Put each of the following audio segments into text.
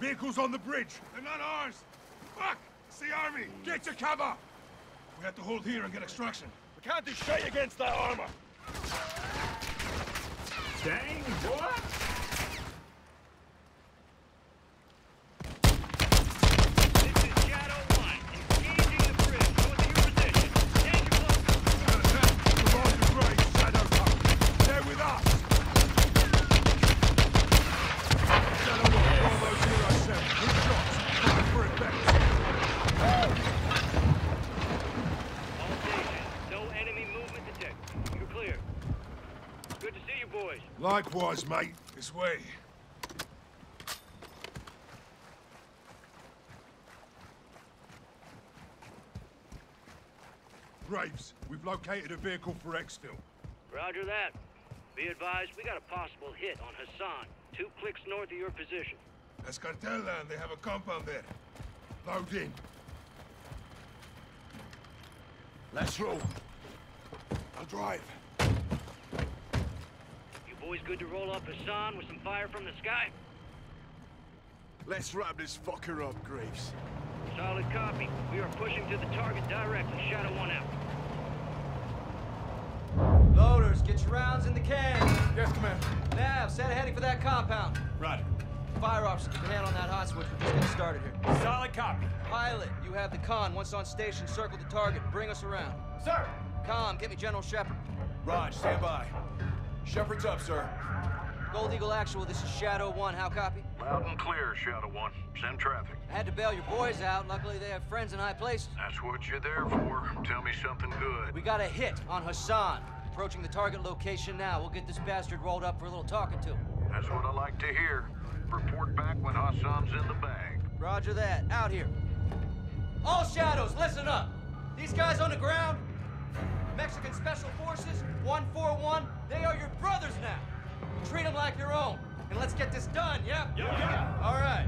Vehicles on the bridge. They're not ours. Fuck! It's the army. Get to cover! We have to hold here and get extraction. We can't do shit against that armor. Dang, boy! This is Shadow 1. Engaging the bridge. North of your position. Danger close. Got attack. We're on the bridge. Shadow come. They're with us. Shadow 1, Bravo 07. Good shots. Fire for effect. All stations. No enemy movement detected. You're clear. Good to see you boys. Likewise, mate. This way. Graves, we've located a vehicle for exfil. Roger that. Be advised, we got a possible hit on Hassan. Two clicks north of your position. That's cartel land. They have a compound there. Load in. Let's roll. I'll drive. You boys good to roll up Hassan with some fire from the sky? Let's wrap this fucker up, Graves. Solid copy. We are pushing to the target directly. Shadow 1 out. Loaders, get your rounds in the can. Yes, Commander. Nav, set a heading for that compound. Roger. Fire officer, keep a hand on that hot switch. We're just getting started here. Solid copy. Pilot, you have the con. Once on station, circle the target. Bring us around. Sir. Com, get me General Shepherd. Raj, stand by. Shepherd's up, sir. Gold Eagle Actual, this is Shadow 1. How copy? Loud and clear, Shadow One. Send traffic. I had to bail your boys out. Luckily, they have friends in high places. That's what you're there for. Tell me something good. We got a hit on Hassan. Approaching the target location now. We'll get this bastard rolled up for a little talking to. Him. That's what I like to hear. Report back when Hassan's in the bag. Roger that. Out here. All shadows, listen up. These guys on the ground, Mexican Special Forces, 141, they are your brothers now. Treat them like your own. And let's get this done, yeah? Yeah, yeah. All right.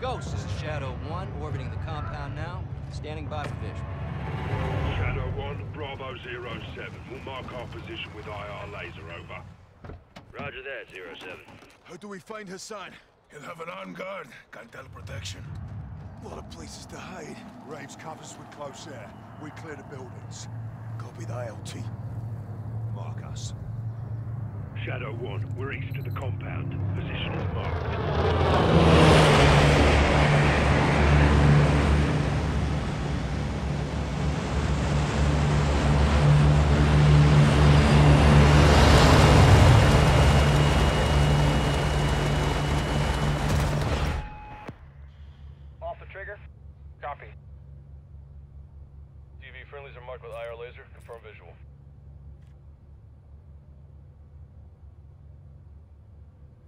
Ghost, this is Shadow 1, orbiting the compound now. Standing by for visual. Shadow 1, Bravo 07. We'll mark our position with IR laser, over. Roger that, 07. How do we find Hassan? He'll have an armed guard. Cartel protection. A lot of places to hide. Graves covers with close air. We clear the buildings. Copy the ALT. Mark us. Shadow 1, we're east of the compound. Position is marked. Off the trigger. Copy. TV friendlies are marked with IR laser. Confirm visual.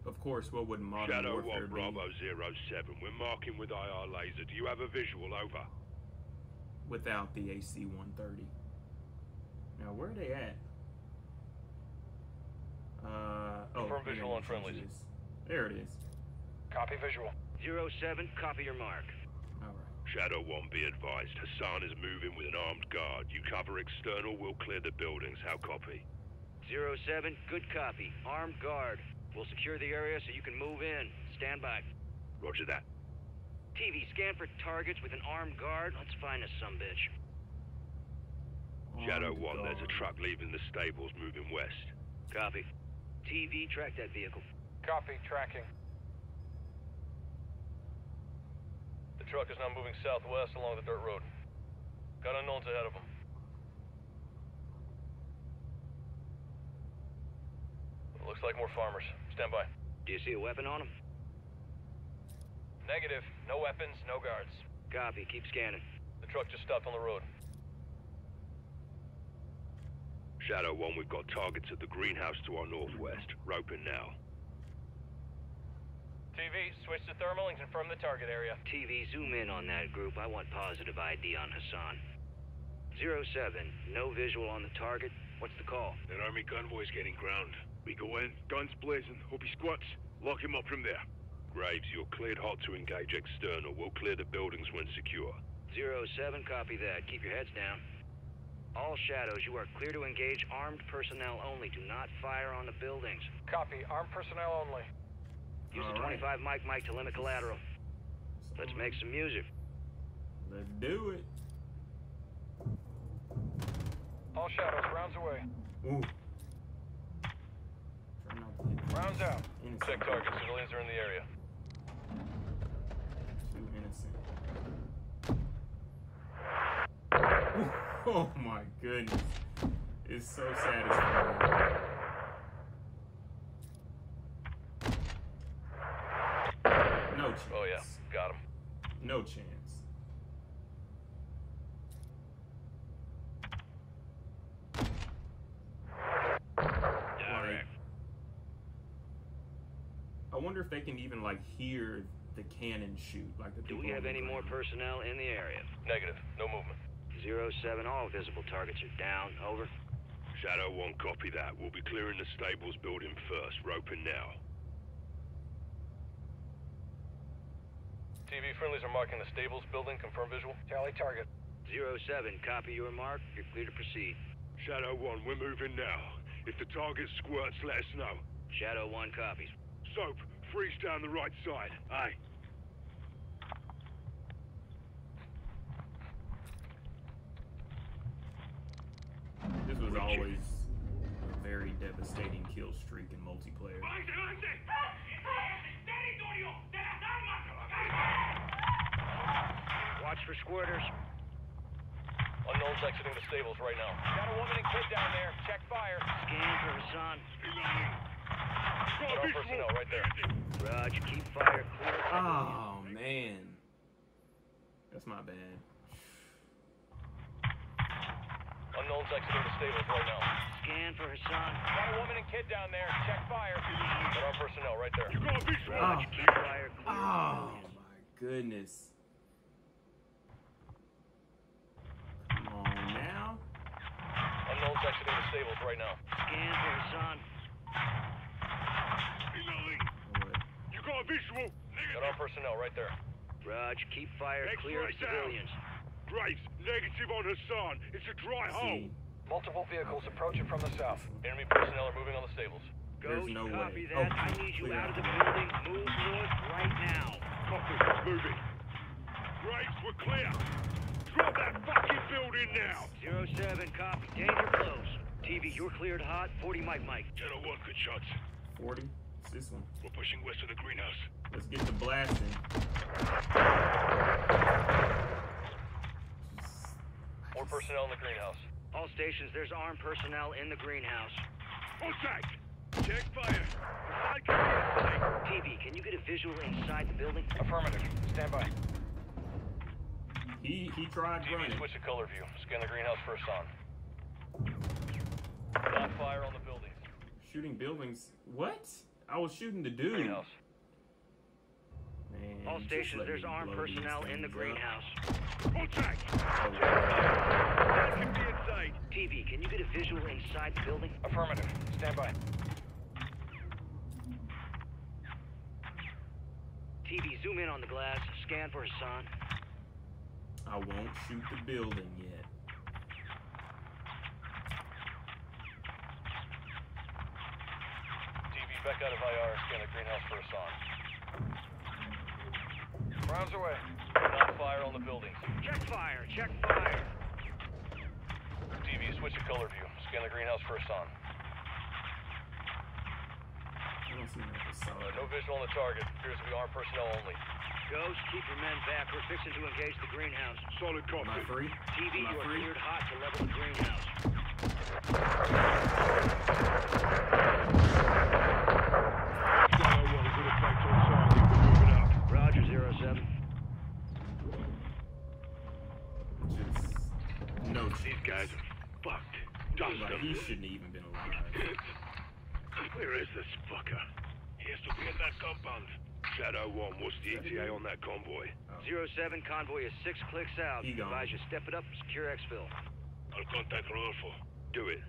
Of course, what would modern Shadow warfare 1, be Bravo 07. We're marking with IR laser. Do you have a visual, over? without the AC-130? Now, where are they at? Uh, oh, Confirm visual on yeah, friendlies. There it is. Copy visual. 07, copy your mark. All right. Shadow 1, be advised. Hassan is moving with an armed guard. You cover external, we'll clear the buildings. How copy? Zero 07, good copy. Armed guard. We'll secure the area so you can move in. Stand by. Roger that. TV, scan for targets with an armed guard. Let's find us some bitch. Shadow Armed 1, there's a truck leaving the stables moving west. Copy. TV, track that vehicle. Copy. Tracking. The truck is now moving southwest along the dirt road. Got unknowns ahead of them. Looks like more farmers. Stand by. Do you see a weapon on him? Negative. No weapons, no guards. Copy. Keep scanning. The truck just stopped on the road. Shadow 1, we've got targets at the greenhouse to our northwest. Roping now. TV, switch to thermal and confirm the target area. TV, zoom in on that group. I want positive ID on Hassan. 07, no visual on the target. What's the call? An army convoy's getting ground. We go in, guns blazing, hope he squats, lock him up from there. Graves, you're cleared hot to engage external. We'll clear the buildings when secure. Zero 07, copy that. Keep your heads down. All shadows, you are clear to engage armed personnel only. Do not fire on the buildings. Copy. Armed personnel only. Use All the right. 25 Mike Mike to limit collateral. Let's make some music. Let's do it. All shadows, rounds away. Ooh. Try not to hit Rounds out. innocent Check people. target. Civilians are in the area. Too innocent. Oh my goodness. It's so satisfying. No chance. Oh yeah, got him. No chance. Like, I wonder if they can even like hear the cannon shoot, like the Do we have any more personnel in the area? Negative. No movement. Zero seven. all visible targets are down. Over. Shadow 1, copy that. We'll be clearing the stables building first. Roping now. TV friendlies are marking the stables building. Confirm visual. Tally target. Zero seven. copy your mark. You're clear to proceed. Shadow 1, we're moving now. If the target squirts, let us know. Shadow 1 copies. Soap, freeze down the right side. Aye. This was always a very devastating kill streak in multiplayer. Watch for squirters. Unknowns exiting the stables right now. Got a woman and kid down there. Check fire. Scan for Hassan. Got personnel right there. Raj, keep fire clear. Oh man, that's my bad. Unknowns exiting the stables right now. Scan for Hassan. Got a woman and kid down there. Check fire. Got our personnel right there. You got a visual? Raj, Oh. keep fire clear. Oh my goodness. Come on now. Unknowns exiting the stables right now. Scan for Hassan. What? You got a visual? Got our personnel right there. Raj, keep fire Next clear of right down. civilians. Graves, negative on Hassan. It's a dry hole. Multiple vehicles approaching from the south. Enemy personnel are moving on the stables. There's Ghost, no copy way. that. Oh, I need you clear out of the building. Move north right now. Copy. Moving. Graves, we're clear. Drop that fucking building now. Zero 07, copy. Danger close. TV, you're cleared hot. 40 Mike Mike. Shadow 1, good shots. 40. It's this one. We're pushing west of the greenhouse. Let's get the blasting. More personnel in the greenhouse. All stations, there's armed personnel in the greenhouse. Contact! Check fire. Hassan can. TV, can you get a visual inside the building? Affirmative. Stand by. He he tried TV, running. switch to color view. Scan the greenhouse for Hassan. Not fire on the buildings. Shooting buildings. What? I was shooting the dude. Greenhouse. Man, All stations, there's armed personnel in the things up. greenhouse. Contact! Hassan can be inside. TV, can you get a visual inside the building? Affirmative. Stand by. TV, zoom in on the glass. Scan for Hassan. I won't shoot the building yet. TV, back out of IR. Scan the greenhouse for Hassan. Rounds away. Not fire on the buildings. Check fire. Check fire. TV, switch to color view. Scan the greenhouse for Hassan. I don't see no Uh, no visual on the target. Appears to be armed personnel only. Ghost, keep your men back. We're fixing to engage the greenhouse. Solid Am I free? TV, Am I you are cleared hot to level the greenhouse. Shadow 1 is in effect on target. We're moving up. Roger, zero 07. Just no. These guys are fucked. Dust Like, he shouldn't have even been alive. Where is this fucker? He has to be in that compound. Shadow 1, what's the ETA on that convoy? Oh. Zero 07, convoy is six clicks out. He gone. Advise you step it up, secure exfil. I'll contact Rodolfo. Do it.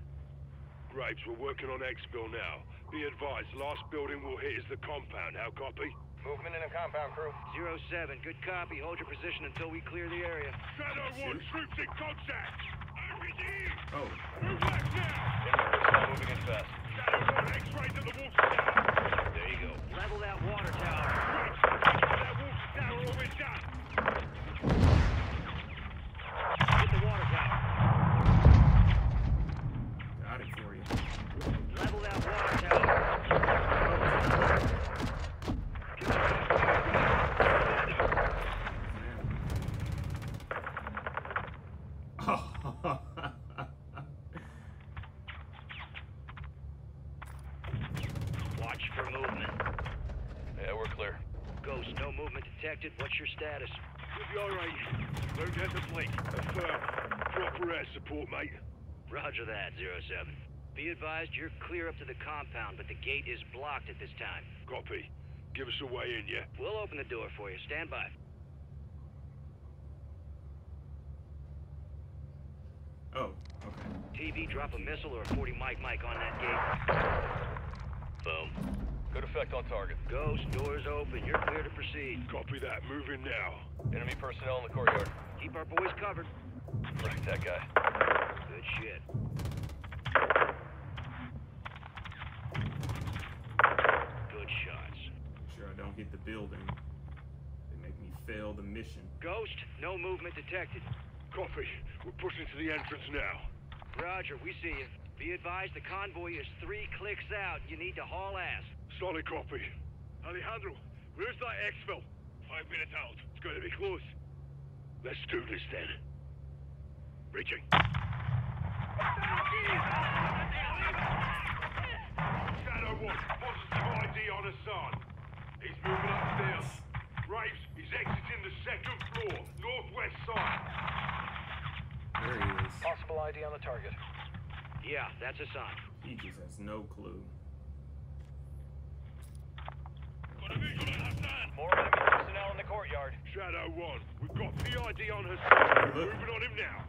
Graves, we're working on exfil now. Be advised, last building we'll hit is the compound. How copy? Movement in the compound, crew. Zero seven, good copy. Hold your position until we clear the area. Shadow one, troops in contact. RPG. Oh. Move back now. moving in fast. Shadow one, X-ray to the wolf's tower. There you go. Level that water tower. Right. That wolf's tower. over down. Proper air support, mate. Roger that, Zero Seven. Be advised you're clear up to the compound, but the gate is blocked at this time. Copy. Give us a way in, yeah? We'll open the door for you. Stand by. Oh, okay. TV, drop a missile or a 40 mic mic on that gate. Boom. Good effect on target. Ghost, doors open. You're clear to proceed. Copy that. Move in now. Enemy personnel in the courtyard. Keep our boys covered. Right, that guy. Good shit. Good shots. Make sure I don't hit the building. They make me fail the mission. Ghost, no movement detected. Copy. We're pushing to the entrance now. Roger, we see you. Be advised the convoy is three clicks out. You need to haul ass. Solid copy. Alejandro, where's that exfil? Five minutes out. It's going to be close. Let's do this then. Reaching. Shadow 1, positive ID on Hassan. He's moving upstairs. Graves, he's exiting the second floor, northwest side. There he is. Possible ID on the target. Yeah, that's a sign. He just has no clue. Got a visual on Hassan. More enemy personnel in the courtyard. Shadow 1, we've got PID on Hassan. Look. Moving on him now.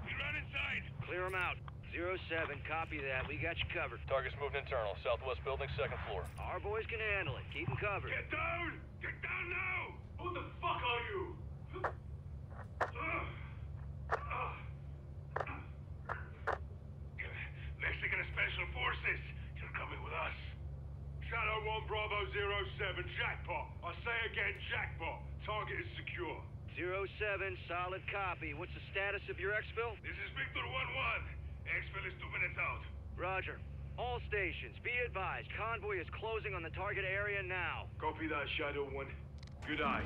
He ran inside. Clear him out. Zero 07, copy that. We got you covered. Target's moving internal. Southwest building, second floor. Our boys can handle it. Keep them covered. Get down! Get down now! Who the fuck are you? Mexican Special Forces, you're coming with us. Shadow 1 Bravo 07, jackpot. I say again, jackpot. Target is secure. Zero 07, solid copy. What's the status of your exfil? This is Victor 1-1. Exfil is two minutes out. Roger. All stations, be advised. Convoy is closing on the target area now. Copy that, Shadow 1. Good eye.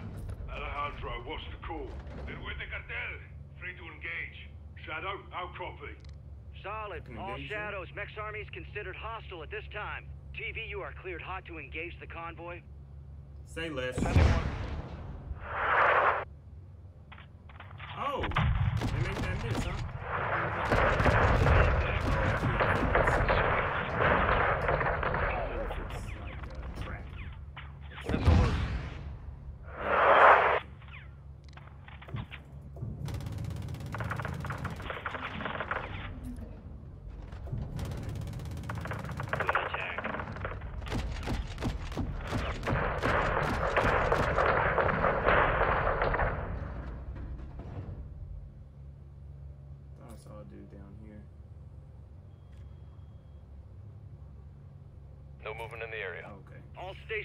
Alejandro, what's the call? They're with the cartel. Free to engage. Shadow, how copy? Solid. Can All shadows. Mex Army is considered hostile at this time. TV, you are cleared hot to engage the convoy. Say less. Oh! They make that miss, huh? Oh, if it's like uh, tracking. Missile loose. Good attack. Thought I saw a dude down here. No movement in the area. Okay.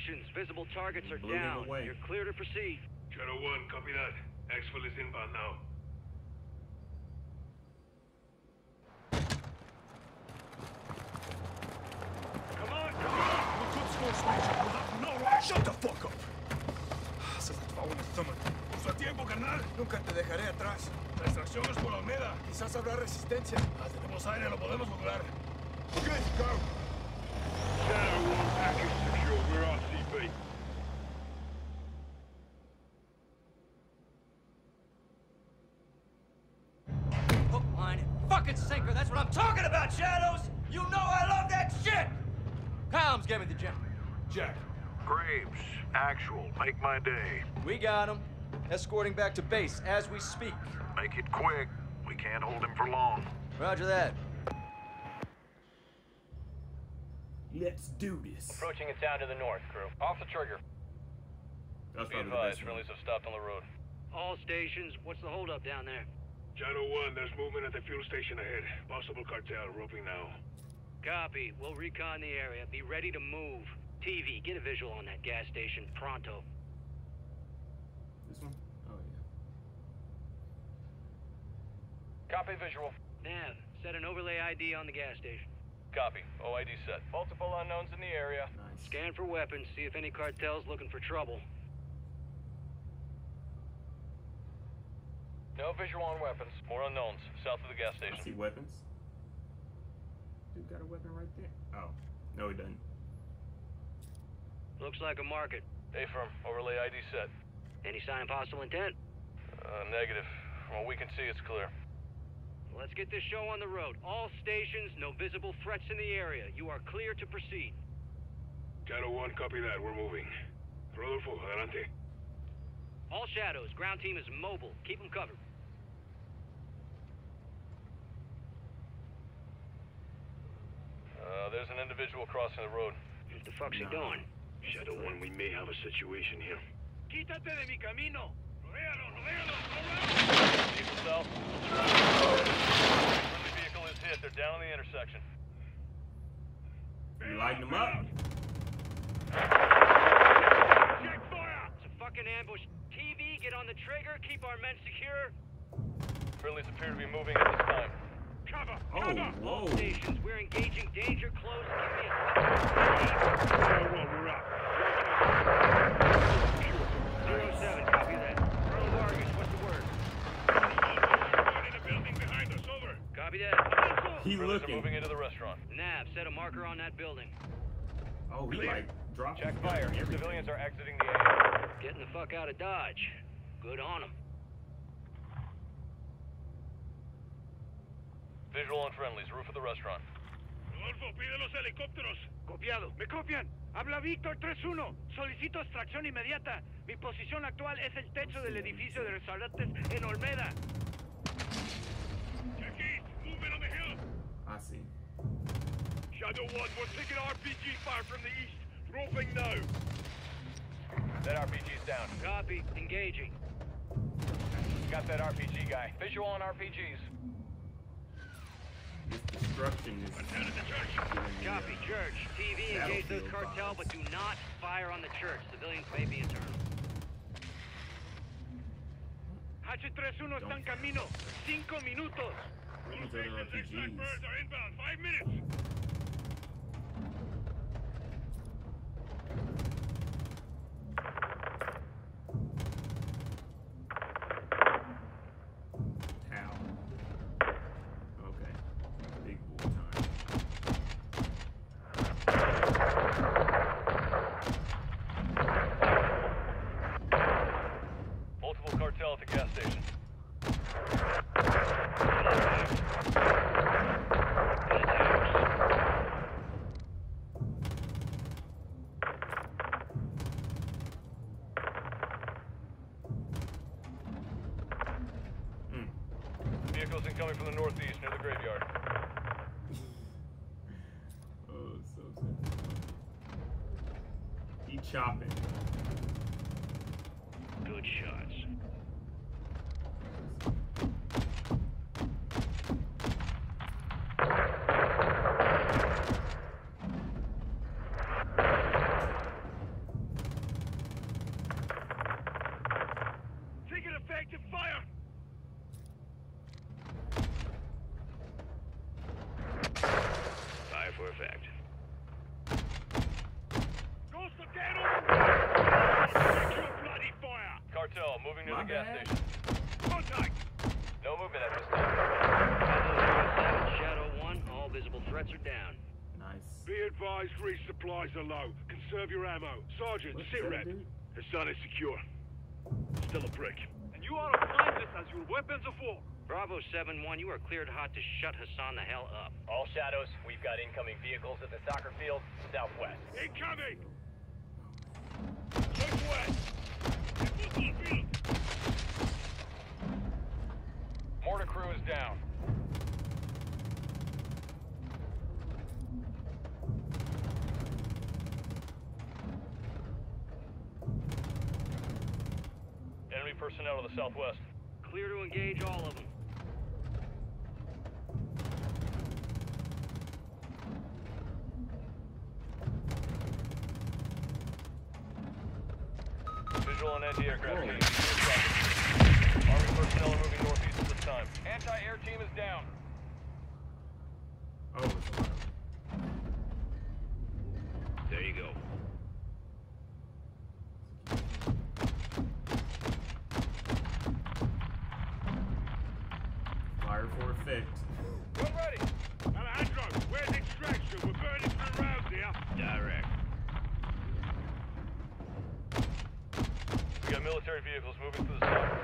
All visible targets are Blew down. You're clear to proceed. Shadow 1, copy that. Exfil is inbound now. Come on, come on! Shut the fuck up! Se va una stomach. Usa tiempo, carnal. Nunca te dejaré atrás. La extracción es por Almeda. Quizás habrá resistencia. Ah, tenemos aire, lo podemos lograr. Good, go! Shadow 1, package secure. We're RTB. Hook, line, and fucking sinker. That's what I'm talking about, Shadows! You know I love that shit! Combs gave me the gem. Jack, Graves, actual, make my day. We got him. Escorting back to base as we speak. Make it quick. We can't hold him for long. Roger that. Let's do this. Approaching a town to the north, crew. Off the trigger. That's Be probably the advised, best one. have stopped on the road. All stations, what's the holdup down there? Shadow 1, there's movement at the fuel station ahead. Possible cartel roping now. Copy. We'll recon the area. Be ready to move. TV, get a visual on that gas station pronto. This one? Oh, yeah. Copy visual. Nav, set an overlay ID on the gas station. Copy. OID set. Multiple unknowns in the area. Nice. Scan for weapons, see if any cartel's looking for trouble. No visual on weapons. More unknowns. South of the gas station. I station. see weapons. Dude got a weapon right there. Oh. No, he doesn't. Looks like a market. A-firm, overlay ID set. Any sign of hostile intent? Uh, negative. From what we can see, it's clear. Let's get this show on the road. All stations, no visible threats in the area. You are clear to proceed. Shadow 1, copy that. We're moving. Rodolfo, adelante. All shadows, ground team is mobile. Keep them covered. Uh, there's an individual crossing the road. What the fuck's he doing? Shadow 1, we may have a situation here. Quítate de mi camino! Rodéalo, rodéalo, Vehicle south. Friendly vehicle is hit. They're down on the intersection. You lighting them up? Check fire! It's a fucking ambush. TV, get on the trigger. Keep our men secure. Friendlies appear to be moving at this time. Cover! Oh, Cover! whoa. All stations, we're engaging danger close. Give me a Shadow 1, we're up. Zero seven, copy that. Colonel Vargas, what's the word? in the building behind us, over. Copy that. He Friendlies are looking. moving into the restaurant. Nav, set a marker on that building. Oh, he like dropped Check fire. and everything. Civilians are exiting the area. Getting the fuck out of Dodge. Good on them. Visual on friendlies. Roof of the restaurant. Rodolfo, pide los helicópteros. Copiado. ¿Me copian? Habla Víctor 3-1. Solicito extracción inmediata. Mi posición actual es el techo del edificio de restaurantes en Olmeda. Check east. Movement on the ah, hill. I see. Shadow 1, we're taking RPG fire from the east. Roping now. That RPG's down. Copy. Engaging. Got that RPG guy. Visual on RPGs. Destruction is. me, Copy. uh, Church. TV, engage those cartel, but do not fire on the church. Civilians may be internal. H31 está en camino. Cinco minutos. These other RPGs. are inbound. Five minutes. How? Okay. Big boy time. Multiple cartel at the gas station. Mm. Vehicles incoming from the northeast near the graveyard. Oh, so sad. He chopping. Good shots. Taking effective fire. Fire for effect. Ghost of dead Check your bloody fire. Cartel moving near My the gas bad. station. Contact. No movement at this time. Shadow 1, all visible threats are down. Nice. Be advised, resupplies are low. Conserve your ammo. Sergeant, What's sit rep. Hassan is secure. Still a prick. And you are to find this as your weapons of war. Bravo 7-1, you are cleared hot to shut Hassan the hell up. All shadows, we've got incoming vehicles at the soccer field southwest. Incoming. Southwest. Football field. Mortar crew is down. Personnel to the southwest. Clear to engage all of them.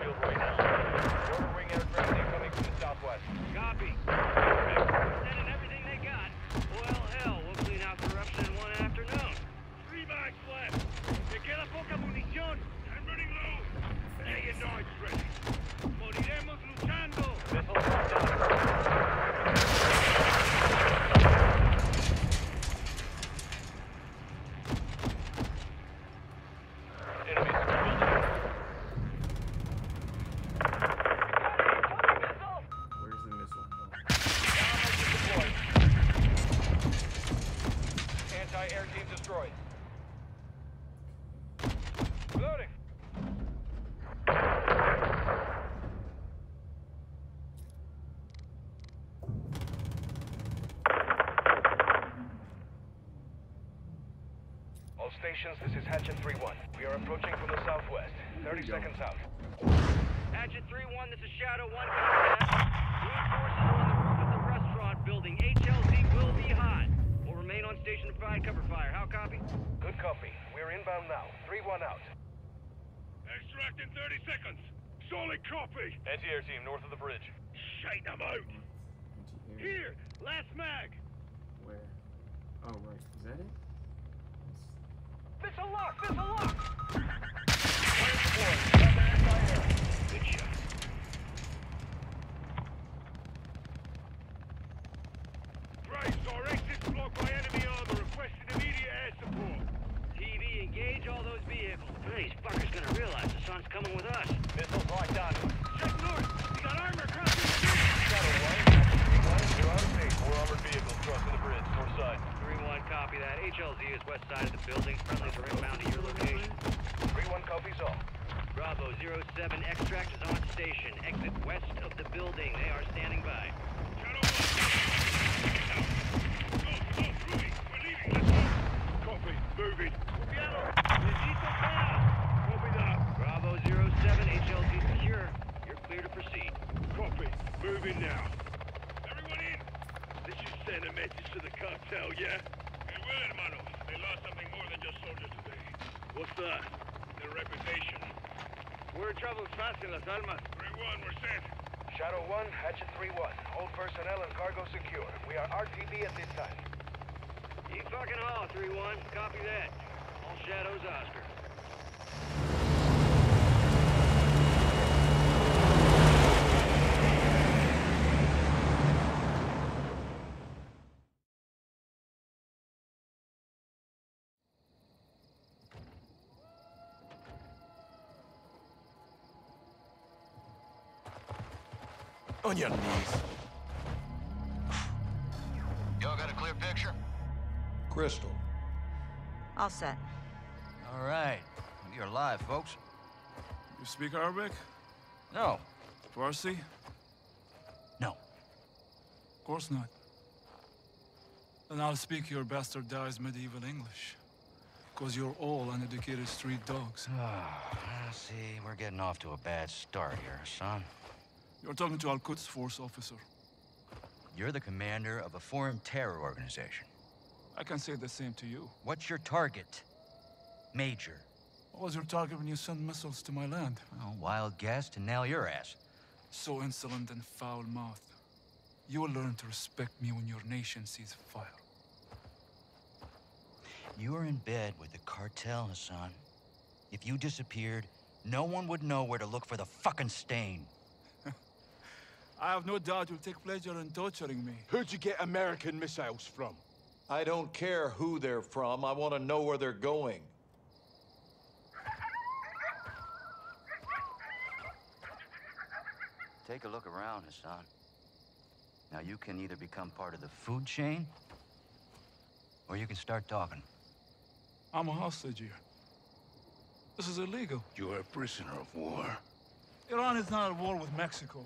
Field right now. Order wing aircraft incoming from the southwest. Copy. Sending everything they got. Well, hell, we'll clean out corruption in one afternoon. Three bags left. Me queda poca munición. I'm running low. Hey, your knives ready. Moriremos luchando. Missiles locked on. Enemy building. Where's the missile? Deployed. Anti-air team destroyed. Loading. All stations, this is Hatchet 3-1. We are approaching from the southwest. 30 seconds out. Hatchet 3-1, this is Shadow 1. Copy that. Reinforcements are on the roof of the restaurant building. HLZ will be hot. We'll remain on station to provide cover fire. How copy? Good copy. We're inbound now. 3-1 out. Extract in 30 seconds. Solid copy. Anti-air team north of the bridge. Shite them out. Anti-air. Here, last mag. Where? Oh, right. Is that it? Missile lock! Missile lock! Good shot. Graves, our exit's blocked by enemy armor. Requesting immediate air support. TV, engage all those vehicles. These fuckers gonna realize the sun's coming with us. Missiles locked on. Check north. We got armor across the street. Shadow 1, Hatchet 3-1, you're out of base. Four armored vehicles crossing the bridge, north side. 3-1, copy that. HLZ is west side of the building. Friendlies are inbound to your location. 3-1 copies all. Bravo 07, extract is on station. Exit west of the building. They are standing by. Shadow 1. Go, go, Rudy. We're leaving. Let's go. Copy. Moving. Copiado. Necesito power. Copy that. Bravo 07, HLZ secure. You're clear to proceed. Copy. Moving now. Everyone in. This is send a message to the cartel, yeah? It will, hermano. They lost something more than just soldiers today. What's that? Their reputation. We're in trouble fast in Las Almas. 3-1, we're set. Shadow 1, Hatchet 3-1. All personnel and cargo secure. We are RTB at this time. You fucking haul, 3-1. Copy that. All shadows, Oscar. On your knees. Y'all got a clear picture? Crystal. All set. All right. You're live, folks. You speak Arabic? No. Farsi? No. Of course not. Then I'll speak your bastardized medieval English. Because you're all uneducated street dogs. Ah, see, we're getting off to a bad start here, son. You're talking to Al Quds Force officer. You're the commander of a foreign terror organization. I can say the same to you. What's your target? Major. What was your target when you sent missiles to my land? Oh, wild guess to nail your ass. So insolent and foul-mouthed. You will learn to respect me when your nation sees fire. You are in bed with the cartel, Hassan. If you disappeared, no one would know where to look for the fucking stain. I have no doubt you'll take pleasure in torturing me. Who'd you get American missiles from? I don't care who they're from. I want to know where they're going. Take a look around, Hassan. Now you can either become part of the food chain, or you can start talking. I'm a hostage here. This is illegal. You're a prisoner of war. Iran is not at war with Mexico.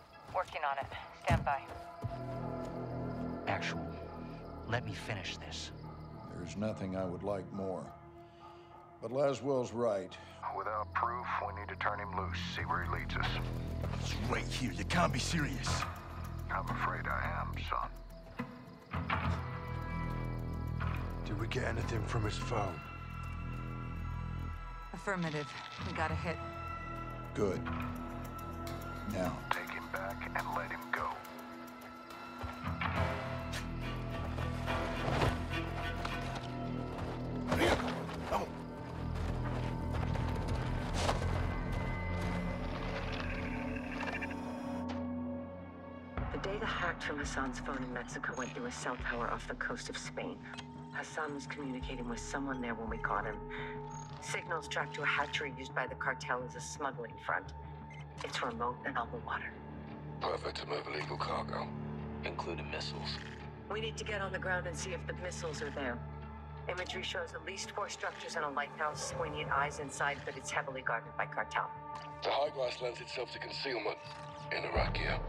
Working on it. Stand by. Actual. Let me finish this. There's nothing I would like more. But Laswell's right. Without proof, we need to turn him loose, see where he leads us. It's right here. You can't be serious. I'm afraid I am, son. Did we get anything from his phone? Affirmative. We got a hit. Good. Now, Take him back and let him go. The data hacked from Hassan's phone in Mexico went through a cell tower off the coast of Spain. Hassan was communicating with someone there when we caught him. Signals tracked to a hatchery used by the cartel as a smuggling front. It's remote and on the water. Perfect to move illegal cargo, including missiles. We need to get on the ground and see if the missiles are there. Imagery shows at least four structures and a lighthouse. We need eyes inside, but it's heavily guarded by cartel. The high glass lends itself to concealment in Iraq here.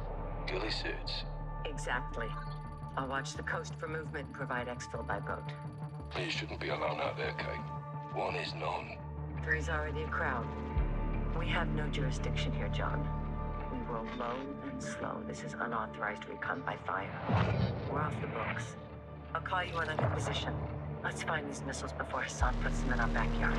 Ghillie suits. Exactly. I'll watch the coast for movement and provide exfil by boat. You shouldn't be alone out there, Kate. One is none. Three's already a crowd. We have no jurisdiction here, John. We roll low and slow. This is unauthorized recon by fire. We're off the books. I'll call you when I'm position. Let's find these missiles before Hassan puts them in our backyard.